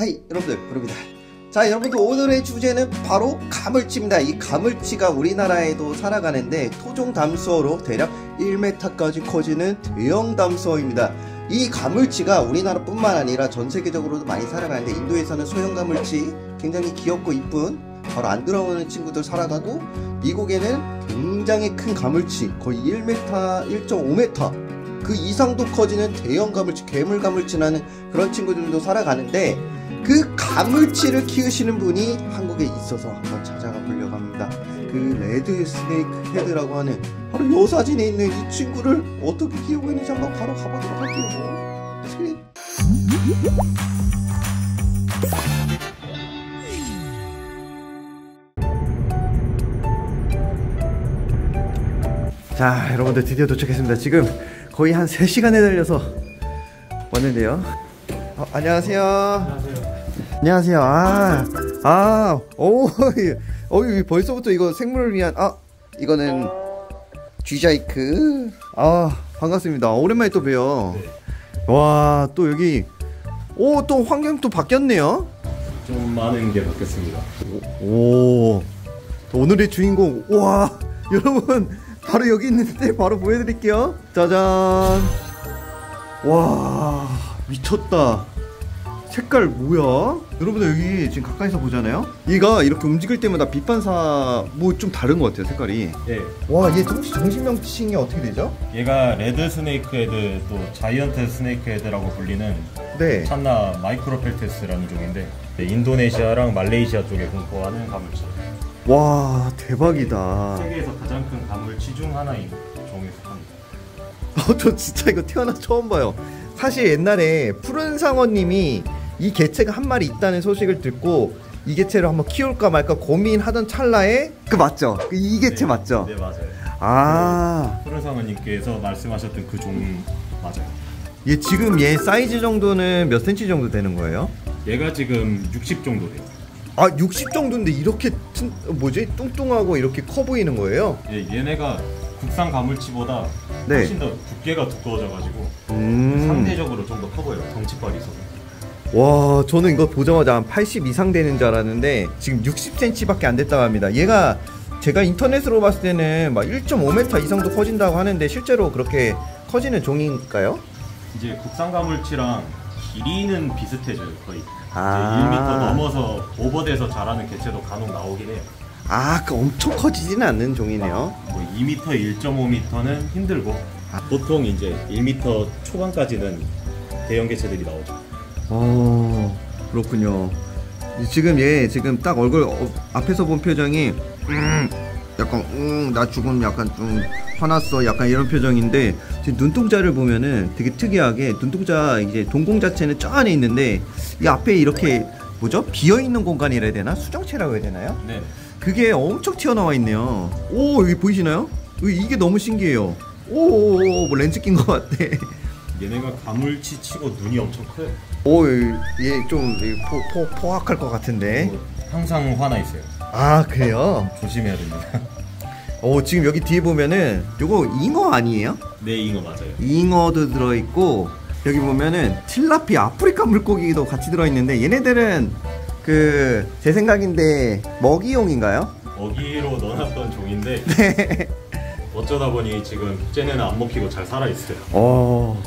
하이 여러분들 부릅니다. 자 여러분들 오늘의 주제는 바로 가물치입니다. 이 가물치가 우리나라에도 살아가는데 토종 담수어로 대략 1m까지 커지는 대형 담수어입니다. 이 가물치가 우리나라뿐만 아니라 전 세계적으로도 많이 살아가는데 인도에서는 소형 가물치 굉장히 귀엽고 이쁜 바로 안 들어오는 친구들 살아가고 미국에는 굉장히 큰 가물치 거의 1m 1.5m 그 이상도 커지는 대형 가물치 괴물 가물치라는 그런 친구들도 살아가는데 그 가물치를 키우시는 분이 한국에 있어서 한번 찾아가 보려고 합니다. 그 레드 스네이크 헤드라고 하는 바로 요 사진에 있는 이 친구를 어떻게 키우고 있는지 한번 바로 가보도록 할게요. 자, 여러분들 드디어 도착했습니다. 지금 거의 한 3시간에 달려서 왔는데요. 어, 안녕하세요. 안녕하세요. 안녕하세요. 아, 아, 오, 어, 벌써부터 이거 생물을 위한, 아, 이거는 쥐자이크. 아, 반갑습니다. 오랜만에 또 봬요. 와, 또 여기, 오, 또 환경 또 바뀌었네요. 좀 많은 게 바뀌었습니다. 오, 오 늘의 주인공, 와, 여러분, 바로 여기 있는데 바로 보여드릴게요. 짜잔. 와, 미쳤다. 색깔 뭐야? 여러분들 여기 지금 가까이서 보잖아요. 얘가 이렇게 움직일 때마다 빛 반사 뭐 좀 다른 것 같아요 색깔이. 네. 와, 얘 혹시 정식 명칭이 어떻게 되죠? 얘가 red snakehead 또 giant snakehead라고 불리는 네. Channa micropeltes라는 종인데 네, 인도네시아랑 말레이시아 쪽에 분포하는 가물치. 와, 대박이다. 세계에서 가장 큰 가물치 중 하나인 종에 속합니다. 어, 저 진짜 이거 태어나 처음 봐요. 사실 옛날에 푸른 상어님이 이 개체가 한 마리 있다는 소식을 듣고 이 개체를 한번 키울까 말까 고민하던 찰나에 그 맞죠? 그이 개체 네, 맞죠? 네 맞아요. 아, 푸른상어님께서 말씀하셨던 그 종 맞아요. 얘 지금 얘 사이즈 정도는 몇 센치 정도 되는 거예요? 얘가 지금 60 정도 돼요. 아, 60 정도인데 이렇게 튼, 뭐지? 뚱뚱하고 이렇게 커 보이는 거예요? 예, 얘네가 국산 가물치보다 네. 훨씬 더 두께가 두꺼워져가지고 음. 상대적으로 좀 더 커 보여요. 덩치빨이 있어서. 와, 저는 이거 보자마자 한 80 이상 되는 줄 알았는데 지금 60cm밖에 안 됐다고 합니다. 얘가 제가 인터넷으로 봤을 때는 막 1.5m 이상도 커진다고 하는데 실제로 그렇게 커지는 종인가요? 이제 국산 가물치랑 길이는 비슷해져요 거의. 아. 이제 1m 넘어서 오버돼서 자라는 개체도 간혹 나오긴 해요. 아, 그 엄청 커지지는 않는 종이네요. 뭐 2m, 1.5m는 힘들고 보통 이제 1m 초반까지는 대형 개체들이 나오죠. 어, 그렇군요. 지금 얘 지금 딱 얼굴 어, 앞에서 본 표정이 음, 약간 음, 나 죽음 약간 좀 화났어 약간 이런 표정인데 지금 눈동자를 보면은 되게 특이하게 눈동자 이제 동공 자체는 저 안에 있는데 이 앞에 이렇게 뭐죠 비어 있는 공간이라 해야 되나 수정체라고 해야 되나요? 네. 그게 엄청 튀어나와 있네요. 오 여기 보이시나요? 여기 이게 너무 신기해요. 오오오 뭐 렌즈 낀 것 같아. 얘네가 가물치 치고 눈이 엄청 커요. 오 얘 좀 포, 포, 포악할 것 같은데. 뭐 항상 화나 있어요. 아 그래요? 조심해야 됩니다. 오 지금 여기 뒤에 보면은 요거 잉어 아니에요? 네, 잉어 맞아요. 잉어도 들어있고 여기 보면은 틸라피 아프리카 물고기도 같이 들어있는데 얘네들은 그 제 생각인데 먹이용인가요? 먹이로 넣어놨던 종인데 네. 어쩌다 보니 지금 쟤네는 안 먹히고 잘 살아 있어요. 어,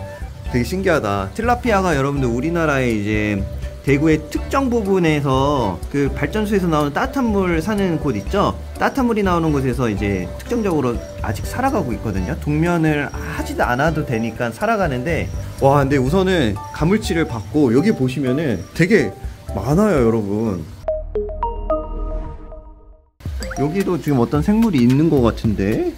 되게 신기하다. 틸라피아가 여러분들 우리나라에 이제 대구의 특정 부분에서 그 발전소에서 나오는 따뜻한 물 사는 곳 있죠? 따뜻한 물이 나오는 곳에서 이제 특정적으로 아직 살아가고 있거든요. 동면을 하지도 않아도 되니까 살아가는데 와, 근데 우선은 가물치를 받고 여기 보시면은 되게 많아요, 여러분. 여기도 지금 어떤 생물이 있는 것 같은데?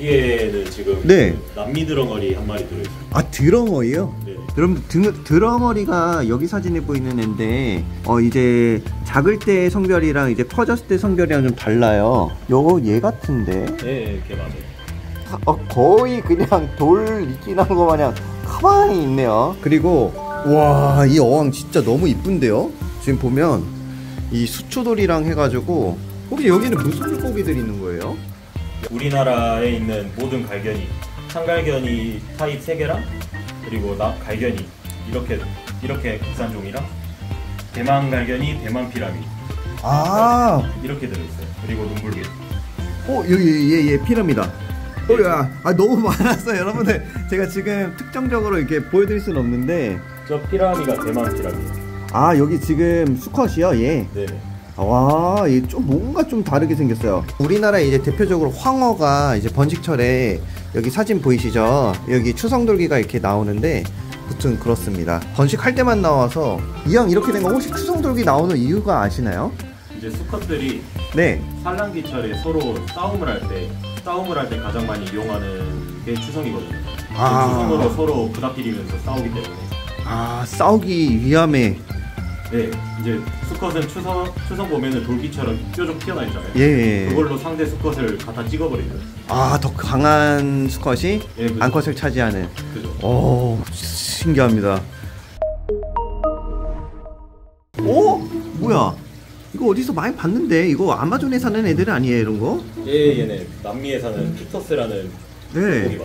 거기에는 지금 네. 그 남미 드렁어리 한 마리 들어있어요. 아, 드렁어예요? 네. 여러분 등, 드러머리가 여기 사진에 보이는 애인데 어 이제 작을 때 성별이랑 이제 커졌을 때 성별이랑 좀 달라요. 요거 얘 같은데 네, 이렇게 맞아요. 어, 거의 그냥 돌 이끼 난거 마냥 가만히 있네요. 그리고 와 이 어항 진짜 너무 이쁜데요. 지금 보면 이 수초돌이랑 해가지고 혹시 여기는 무슨 물고기들이 있는 거예요? 우리나라에 있는 모든 갈견이 참갈견이 타입 3개랑 그리고 나, 갈견이 이렇게 이렇게 국산종이랑 대만 갈견이 대만 피라미. 아. 이렇게 들어있어요. 그리고 눈물개. 어 여기 예예 예, 피라미다. 어, 또야 아 너무 많았어요. 여러분들 제가 지금 특정적으로 이렇게 보여드릴 수는 없는데. 저 피라미가 대만 피라미 아 여기 지금 수컷이요? 예. 네네. 와, 얘 좀 뭔가 좀 다르게 생겼어요. 우리나라 이제 대표적으로 황어가 이제 번식철에 여기 사진 보이시죠? 여기 추성돌기가 이렇게 나오는데 보통 그렇습니다. 번식할 때만 나와서 이왕 이렇게 된 거 혹시 추성돌기 나오는 이유가 아시나요? 이제 수컷들이 네. 산란기철에 서로 싸움을 할 때 싸움을 할 때 가장 많이 이용하는 게 추성이거든요. 아. 그 추성으로 서로 부닥끼리면서 싸우기 때문에. 아 싸우기 위함에 네, 이제 수컷은 추석 추석 보면은 돌기처럼 뾰족 튀어나 있잖아요. 예, 예, 예. 그걸로 상대 수컷을 갖다 찍어버리죠. 아, 더 강한 수컷이 예, 그렇죠. 암컷을 차지하는. 그죠. 오, 신기합니다. 오, 뭐야? 이거 어디서 많이 봤는데 이거 아마존에 사는 애들 아니에요 이런 거? 예, 얘네 남미에 사는 피터스라는 네.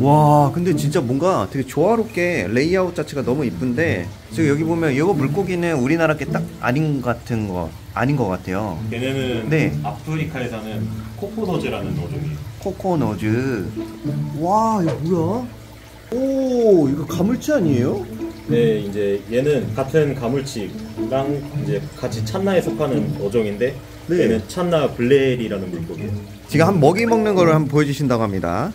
와 근데 진짜 뭔가 되게 조화롭게 레이아웃 자체가 너무 이쁜데 지금 여기 보면 이거 물고기는 우리나라 게 딱 아닌 같은 거 아닌 것 같아요 얘네는 네. 아프리카에서는 코코너즈라는 어종이에요. 코코너즈 와 이거 뭐야? 오 이거 가물치 아니에요? 네, 이제 얘는 같은 가물치랑 이제 같이 찬나에 속하는 어종인데 네. 얘는 참나 블레이라는 물고기예요. 지금 한 먹이 먹는 거를 한번 보여주신다고 합니다.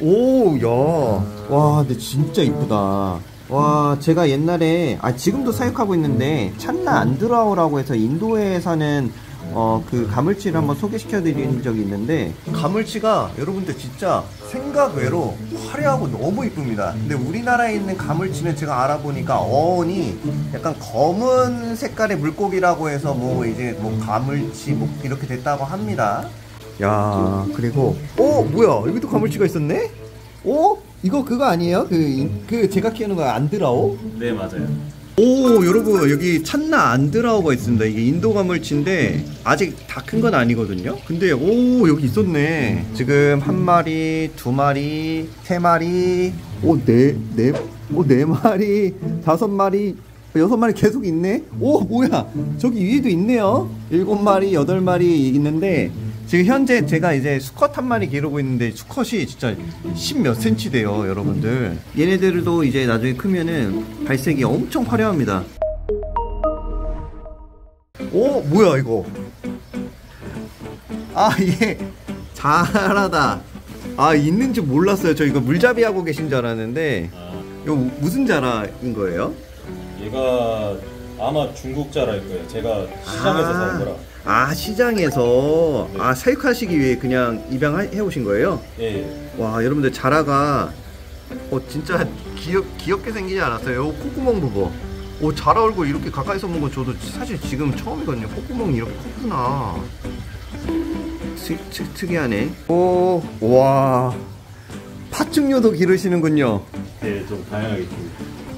오, 야. 와, 근데 진짜 이쁘다. 와, 제가 옛날에, 아, 지금도 사육하고 있는데, 찬나 안드라오라고 해서 인도에 사는 어, 그 가물치를 한번 소개시켜 드린 적이 있는데 가물치가 여러분들 진짜 생각 외로 화려하고 너무 이쁩니다. 근데 우리나라에 있는 가물치는 제가 알아보니까 어원이 약간 검은 색깔의 물고기라고 해서 뭐 이제 뭐 가물치 뭐 이렇게 됐다고 합니다. 야 그리고 어 뭐야 여기도 가물치가 있었네? 어 이거 그거 아니에요? 그그 그 제가 키우는 거 안 들어오? 네 맞아요. 오 여러분 여기 찬나 안드라우가 있습니다. 이게 인도 가물치인데 아직 다 큰 건 아니거든요. 근데 오 여기 있었네. 지금 한 마리 두 마리 세 마리 오네네오네 네, 네 마리 다섯 마리 여섯 마리 계속 있네? 오 뭐야? 저기 위에도 있네요. 일곱 마리 여덟 마리 있는데 지금 현재 제가 이제 수컷 한 마리 기르고 있는데 수컷이 진짜 십몇 센치 돼요, 여러분들. 얘네들도 이제 나중에 크면은 발색이 엄청 화려합니다. 오, 뭐야 이거? 아, 얘 잘하다. 아, 있는지 몰랐어요. 저 이거 물잡이 하고 계신 줄 알았는데 이거 무슨 자라인 거예요? 얘가 아마 중국 자랄 거예요. 제가 시장에서 아. 산 거라. 아 시장에서 네. 아 사육하시기 위해 그냥 입양해 오신 거예요? 네. 와 여러분들 자라가 어 진짜 귀엽 귀엽게 생기지 않았어요? 콧구멍 부부. 뭐. 오 자라 얼굴 이렇게 가까이서 본 건 저도 사실 지금 처음이거든요. 콧구멍이 이렇게 크구나. 특, 특, 특이하네. 오, 와. 파충류도 기르시는군요. 네, 좀 다양하게.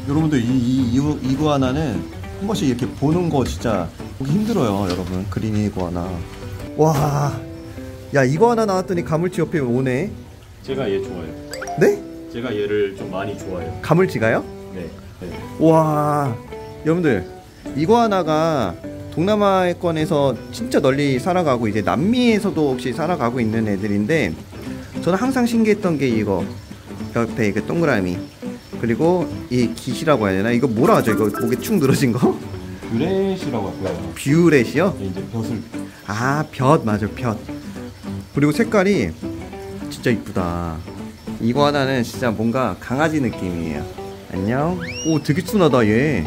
여러분들 이, 이, 이, 이거 하나는 한 번씩 이렇게 보는 거 진짜 보기 힘들어요 여러분. 그린이 이거 하나. 와야 이거 하나 나왔더니 가물치 옆에 오네. 제가 얘 좋아해요. 네? 제가 얘를 좀 많이 좋아해요. 가물치가요? 네, 네. 와 여러분들 이거 하나가 동남아권에서 진짜 널리 살아가고 이제 남미에서도 혹시 살아가고 있는 애들인데 저는 항상 신기했던 게 이거 옆에 이 그 동그라미. 그리고 이 깃이라고 해야 되나? 이거 뭐라 하죠? 이거 목에 축 늘어진 거? 뷰렛이라고 할까요? 뷰렛이요? 네, 이제 벼슬. 아, 볏 맞아, 볏. 그리고 색깔이 진짜 이쁘다. 이거 하나는 진짜 뭔가 강아지 느낌이에요. 안녕. 오, 되게 순하다 얘.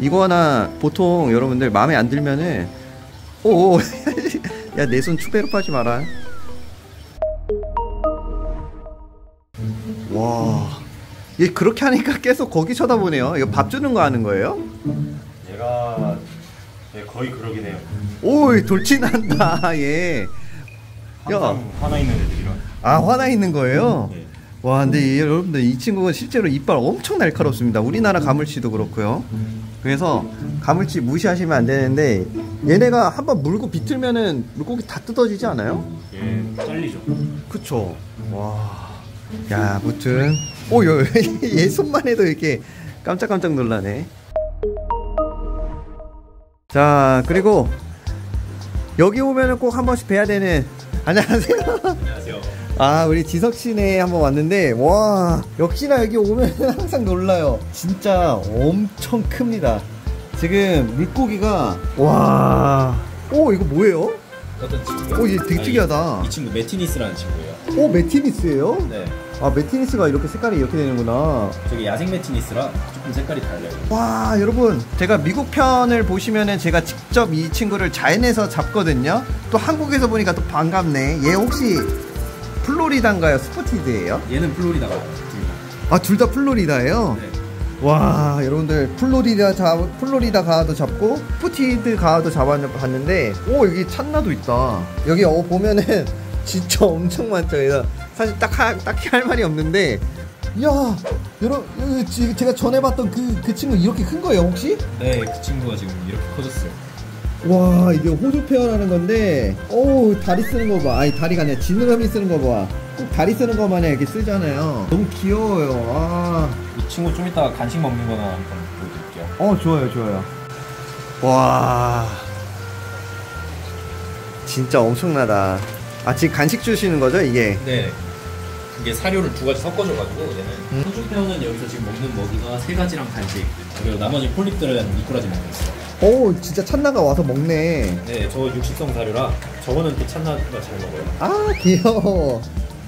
이거 하나 보통 여러분들 마음에 안 들면은 오, 야 내 손 추배로 빠지 마라. 와, 얘 그렇게 하니까 계속 거기 쳐다보네요. 이거 밥 주는 거 하는 거예요? 제가 예, 거의 그러긴 해요. 오, 돌진한다. 예. 항상 화나 있는 애들이랑. 아, 화나 있는 거예요? 음, 네. 와, 근데 여러분들 이 친구가 실제로 이빨 엄청 날카롭습니다. 우리나라 음. 가물치도 그렇고요. 음. 그래서 가물치 무시하시면 안 되는데 얘네가 한번 물고 비틀면은 물고기 다 뜯어지지 않아요? 예, 잘리죠. 그쵸. 와. 야, 무튼. 오, 얘 손만 해도 이렇게 깜짝깜짝 놀라네. 자 그리고 여기 오면은 꼭 한 번씩 뵈야 되는 안녕하세요 안녕하세요. 아 우리 지석 씨네 한번 왔는데 와 역시나 여기 오면 항상 놀라요 진짜 엄청 큽니다 지금 물고기가 와 오 이거 뭐예요? 어떤 친구요? 오, 얘 되게 특이하다. 이, 이 친구 메티니스라는 친구예요. 오 메티니스예요? 네. 아 Metynnis가 이렇게 색깔이 이렇게 되는구나 저기 야생 Metynnis라 조금 색깔이 달라요. 와 여러분 제가 미국 편을 보시면은 제가 직접 이 친구를 자연에서 잡거든요 또 한국에서 보니까 또 반갑네 얘 혹시 플로리다인가요 spotted예요? 얘는 플로리다가 둘 다 둘 다 플로리다예요? 다. 네. 와 여러분들 플로리다 잡 플로리다 gar도 잡고 spotted gar도 잡아봤는데 오 여기 Channa도 있다. 여기 어 보면은 진짜 엄청 많죠. 그래서 사실 딱 하, 딱히 할 말이 없는데. 야 여러분 제가 전에 봤던 그, 그 친구 이렇게 큰 거예요 혹시? 네, 그 친구가 지금 이렇게 커졌어요. 와 이게 호주 페어라는 건데 오 다리 쓰는 거봐. 아니 다리가 아니라 지느러미 쓰는 거봐 꼭 다리 쓰는 거 마냥 이렇게 쓰잖아요. 너무 귀여워요. 아. 이 친구 좀 이따가 간식 먹는 거나 한번 보여드릴게요. 어 좋아요 좋아요 와 진짜 엄청나다 아 지금 간식 주시는 거죠 이게 네. 이게 사료를 두 가지 섞어줘가지고 얘는 음. 호주병은 여기서 지금 먹는 먹이가 세 가지랑 간식 그리고 나머지 폴립들은 미꾸라지 먹고 있어요. 오 진짜 찬나가 와서 먹네 네, 저 육식성 사료라 저거는 또 찬나가 잘 먹어요. 아 귀여워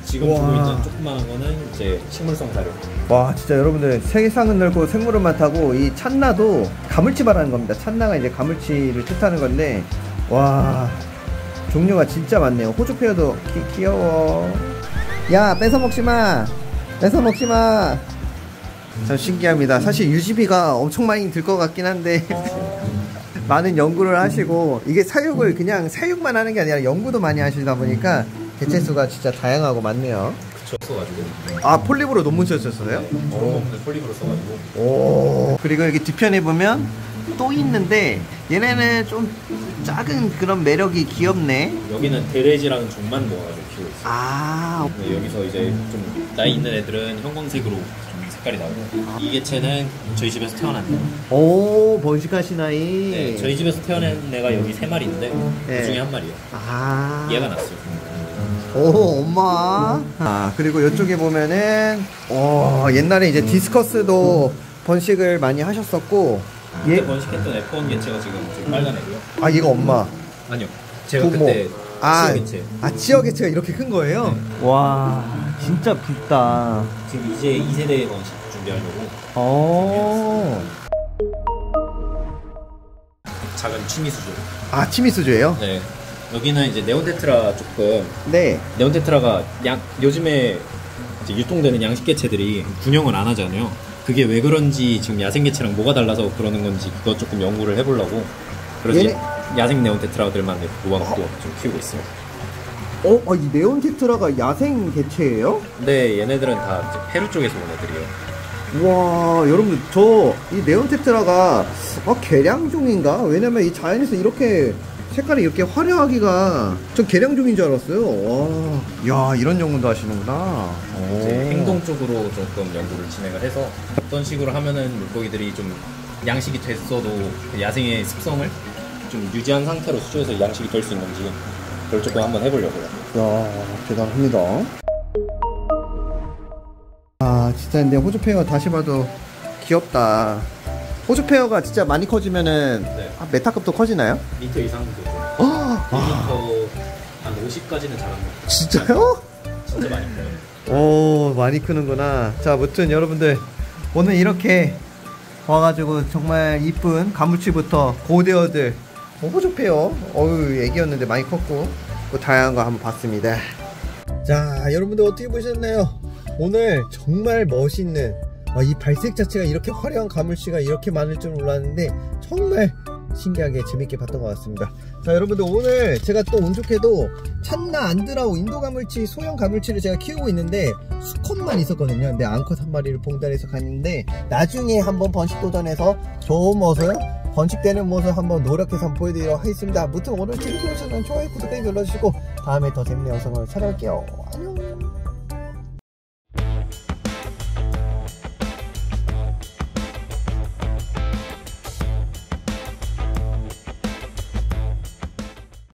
지금 와. 주고 있는 조그마한 거는 이제 식물성 사료. 와 진짜 여러분들 세상은 넓고 생물은 많다고 이 찬나도 가물치바라는 겁니다. 찬나가 이제 가물치를 뜻하는 건데 와 종류가 진짜 많네요. 호주 폐어도 기, 귀여워. 야 뺏어 먹지 마. 뺏어 먹지 마. 참 신기합니다. 사실 유지비가 엄청 많이 들 것 같긴 한데 많은 연구를 하시고 이게 사육을 그냥 사육만 하는 게 아니라 연구도 많이 하시다 보니까 개체수가 진짜 다양하고 많네요 그쵸, 써가지고. 아 폴립으로 논문 쓰셨어요? 얼어먹는 폴립으로 써가지고. 오 그리고 여기 뒤편에 보면 또 있는데 얘네는 좀 작은 그런 매력이 귀엽네 여기는 데레지라는 종만 모아가지고 키우고 있어요. 아 네, 여기서 이제 좀 나이 있는 애들은 형광색으로 좀 색깔이 나고 이 개체는 저희 집에서 태어난 애. 오 번식하시나이 네, 저희 집에서 태어난 애가 여기 세 마리인데 네. 그 중에 한 마리예요. 아 얘가 났어요. 오 엄마 아 그리고 이쪽에 보면은 어 옛날에 이제 디스커스도 번식을 많이 하셨었고 그때 얘 번식했던 F1 개체가 지금 지금 빨간 애고요. 아 얘가 엄마 아니요. 제가 부모. 그때 아, 치어 개체. 아 지역 개체가 이렇게 큰 거예요? 와 진짜 붓다 지금 이제 2세대 번식 준비하려고 어. 작은 취미 수준. 아 치미수주예요? 네. 여기는 이제 네온테트라 조금 네. 네온테트라가 양 요즘에 이제 유통되는 양식 개체들이 분영을 안 하잖아요. 그게 왜 그런지 지금 야생 개체랑 뭐가 달라서 그러는 건지 그거 조금 연구를 해보려고 그래서 얘네- 야생 네온테트라들만 모아놓고 좀 키우고 있어요. 어, 아, 이 네온 테트라가 야생 개체예요? 근데 얘네들은 다 이제 페루 쪽에서 온 애들이에요. 와, 여러분들 저 이 네온 테트라가 아, 개량종인가? 왜냐면 이 자연에서 이렇게 색깔이 이렇게 화려하기가 저 개량종인 줄 알았어요. 와, 야 이런 연구도 하시는구나. 이제 행동 쪽으로 조금 연구를 진행을 해서 어떤 식으로 하면은 물고기들이 좀 양식이 됐어도 그 야생의 습성을 좀 유지한 상태로 수조에서 양식이 될 수 있는지 그걸 조금 한번 해보려고요. 야 대단합니다. 아 진짜 근데 호주 폐어 다시 봐도 귀엽다. 호주 폐어가 진짜 많이 커지면은 네. 아, 미터급도 커지나요? 미터 이상 되고 아, 1미터 한 50까지는 자랍니다. 진짜요? 진짜 많이 커요. 오 많이 크는구나 자 아무튼 여러분들 오늘 이렇게 와가지고 정말 이쁜 가물치부터 고대어들 어, 호주 페어 어유 애기였는데 많이 컸고 또 다양한 거 한번 봤습니다 자 여러분들 어떻게 보셨나요 오늘 정말 멋있는 아, 이 발색 자체가 이렇게 화려한 가물치가 이렇게 많을 줄 몰랐는데 정말 신기하게 재밌게 봤던 것 같습니다. 자 여러분들 오늘 제가 또 운 좋게도 찬나 안드라우 인도 가물치 소형 가물치를 제가 키우고 있는데 수컷만 있었거든요. 근데 암컷 한 마리를 봉달해서 갔는데 나중에 한번 번식 도전해서 좋은 모습 번식되는 모습 한번 노력해서 한번 보여드리도록 하겠습니다. 아무튼 오늘 재밌게 보셨다면 좋아요 구독까지 눌러주시고 다음에 더 재밌는 영상으로 찾아올게요. 안녕